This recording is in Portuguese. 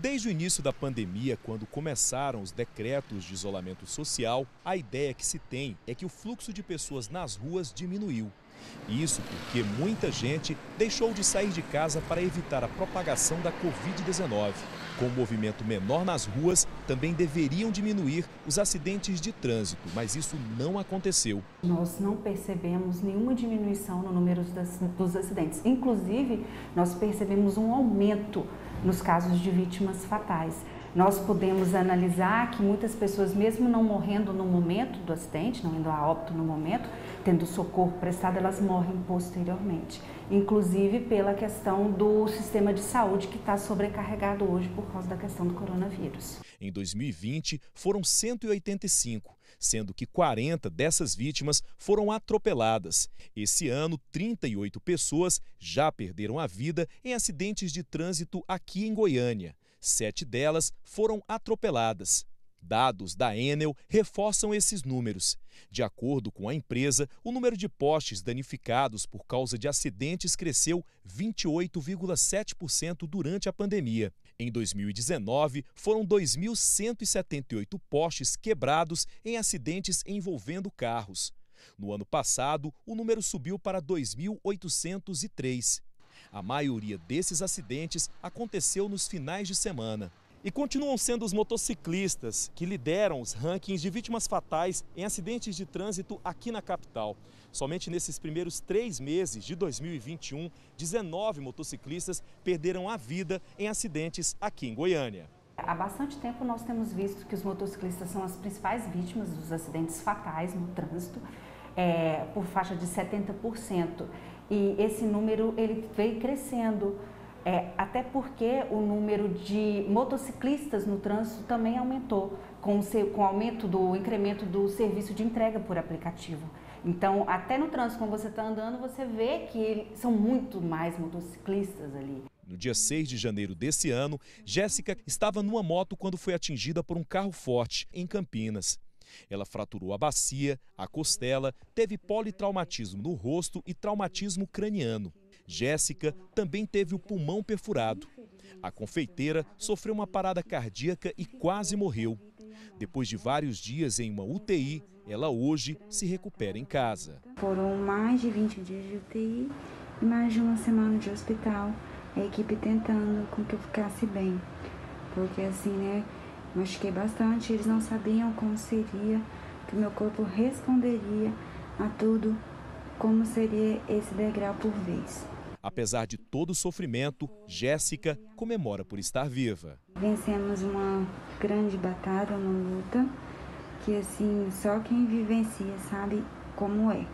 Desde o início da pandemia, quando começaram os decretos de isolamento social, a ideia que se tem é que o fluxo de pessoas nas ruas diminuiu. Isso porque muita gente deixou de sair de casa para evitar a propagação da Covid-19. Com o movimento menor nas ruas, também deveriam diminuir os acidentes de trânsito, mas isso não aconteceu. Nós não percebemos nenhuma diminuição no número dos acidentes. Inclusive, nós percebemos um aumento nos casos de vítimas fatais. Nós podemos analisar que muitas pessoas, mesmo não morrendo no momento do acidente, não indo a óbito no momento, tendo socorro prestado, elas morrem posteriormente. Inclusive pela questão do sistema de saúde que está sobrecarregado hoje por causa da questão do coronavírus. Em 2020, foram 185, sendo que 40 dessas vítimas foram atropeladas. Esse ano, 38 pessoas já perderam a vida em acidentes de trânsito aqui em Goiânia. Sete delas foram atropeladas. Dados da Enel reforçam esses números. De acordo com a empresa, o número de postes danificados por causa de acidentes cresceu 28,7% durante a pandemia. Em 2019, foram 2.178 postes quebrados em acidentes envolvendo carros. No ano passado, o número subiu para 2.803. A maioria desses acidentes aconteceu nos finais de semana. E continuam sendo os motociclistas que lideram os rankings de vítimas fatais em acidentes de trânsito aqui na capital. Somente nesses primeiros três meses de 2021, 19 motociclistas perderam a vida em acidentes aqui em Goiânia. Há bastante tempo nós temos visto que os motociclistas são as principais vítimas dos acidentes fatais no trânsito, é, por faixa de 70% e esse número ele veio crescendo. É, até porque o número de motociclistas no trânsito também aumentou com o, com o aumento do incremento do serviço de entrega por aplicativo. Então, até no trânsito, quando você está andando, você vê que são muito mais motociclistas ali. No dia 6 de janeiro desse ano, Jéssica estava numa moto quando foi atingida por um carro forte em Campinas. Ela fraturou a bacia, a costela, teve politraumatismo no rosto e traumatismo craniano. Jéssica também teve o pulmão perfurado. A confeiteira sofreu uma parada cardíaca e quase morreu. Depois de vários dias em uma UTI, ela hoje se recupera em casa. Foram mais de 20 dias de UTI e mais de uma semana de hospital. A equipe tentando com que eu ficasse bem. Porque assim, né, Machuquei bastante, eles não sabiam como seria, que meu corpo responderia a tudo, como seria esse degrau por vez. Apesar de todo o sofrimento, Jéssica comemora por estar viva. Vencemos uma grande batalha, uma luta, que assim, só quem vivencia sabe como é.